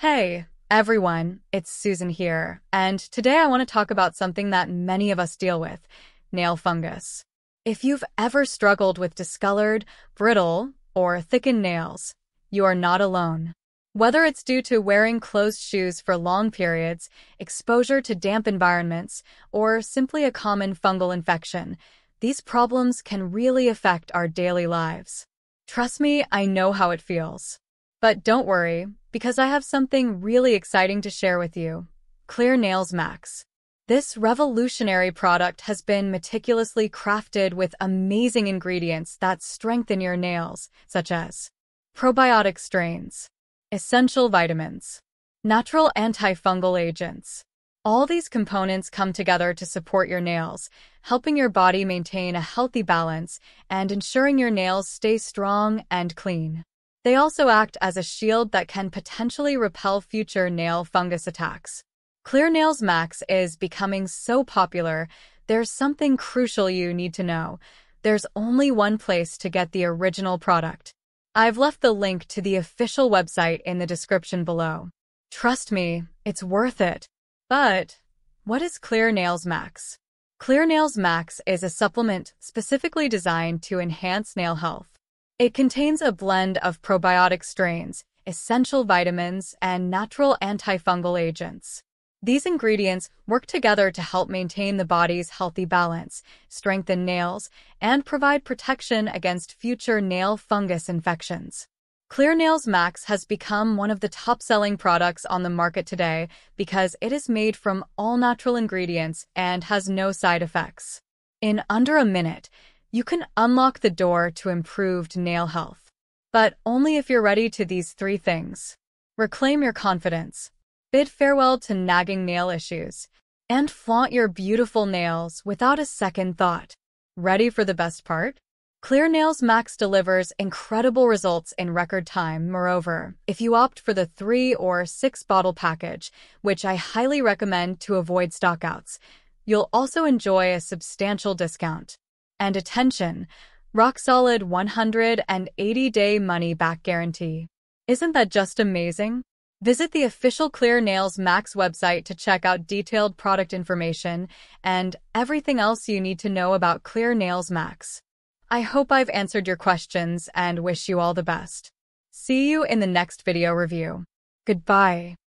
Hey, everyone, it's Susan here, and today I want to talk about something that many of us deal with nail fungus. If you've ever struggled with discolored, brittle, or thickened nails, you are not alone. Whether it's due to wearing closed shoes for long periods, exposure to damp environments, or simply a common fungal infection, these problems can really affect our daily lives. Trust me, I know how it feels. But don't worry, because I have something really exciting to share with you. Clear Nails Max. This revolutionary product has been meticulously crafted with amazing ingredients that strengthen your nails, such as probiotic strains, essential vitamins, natural antifungal agents. All these components come together to support your nails, helping your body maintain a healthy balance and ensuring your nails stay strong and clean. They also act as a shield that can potentially repel future nail fungus attacks. Clear Nails Max is becoming so popular, there's something crucial you need to know. There's only one place to get the original product. I've left the link to the official website in the description below. Trust me, it's worth it. But what is Clear Nails Max? Clear Nails Max is a supplement specifically designed to enhance nail health. It contains a blend of probiotic strains, essential vitamins, and natural antifungal agents. These ingredients work together to help maintain the body's healthy balance, strengthen nails, and provide protection against future nail fungus infections. Clear Nails Max has become one of the top-selling products on the market today because it is made from all-natural ingredients and has no side effects. In under a minute, you can unlock the door to improved nail health. But only if you're ready to these three things. Reclaim your confidence, bid farewell to nagging nail issues, and flaunt your beautiful nails without a second thought. Ready for the best part? Clear Nails Max delivers incredible results in record time. Moreover, if you opt for the three or six bottle package, which I highly recommend to avoid stockouts, you'll also enjoy a substantial discount and attention, rock solid 180 day money back guarantee. Isn't that just amazing? Visit the official Clear Nails Max website to check out detailed product information and everything else you need to know about Clear Nails Max. I hope I've answered your questions and wish you all the best. See you in the next video review. Goodbye.